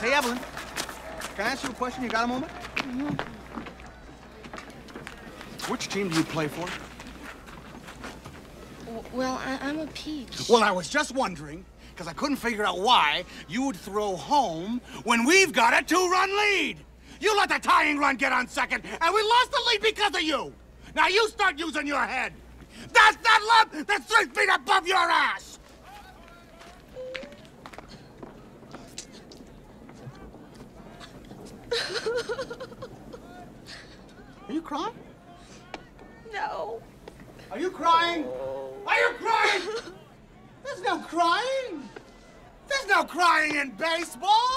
Hey, Evelyn. Can I ask you a question? You got a moment? Which team do you play for? Well, I- I'm a peach. Well, I was just wondering, because I couldn't figure out why you would throw home when we've got a two-run lead. You let the tying run get on second, and we lost the lead because of you. Now you start using your head. That's that lump that's three feet above your ass. Are you crying? No. Are you crying? Are you crying? There's no crying. There's no crying in baseball.